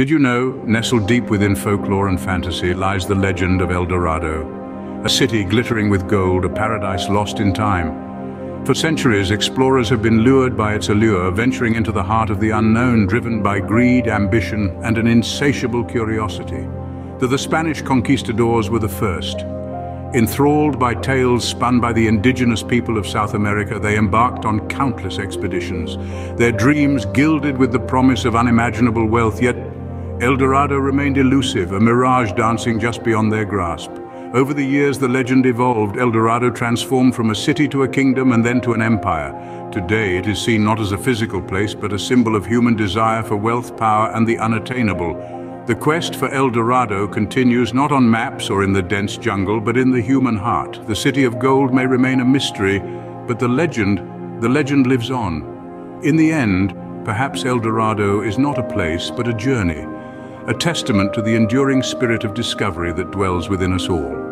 Did you know, nestled deep within folklore and fantasy lies the legend of El Dorado, a city glittering with gold, a paradise lost in time. For centuries, explorers have been lured by its allure, venturing into the heart of the unknown, driven by greed, ambition, and an insatiable curiosity. Though the Spanish conquistadors were the first, Enthralled by tales spun by the indigenous people of South America, they embarked on countless expeditions, their dreams gilded with the promise of unimaginable wealth, yet El Dorado remained elusive, a mirage dancing just beyond their grasp. Over the years, the legend evolved. El Dorado transformed from a city to a kingdom and then to an empire. Today, it is seen not as a physical place, but a symbol of human desire for wealth, power, and the unattainable. The quest for El Dorado continues not on maps or in the dense jungle, but in the human heart. The City of Gold may remain a mystery, but the legend, the legend lives on. In the end, perhaps El Dorado is not a place, but a journey, a testament to the enduring spirit of discovery that dwells within us all.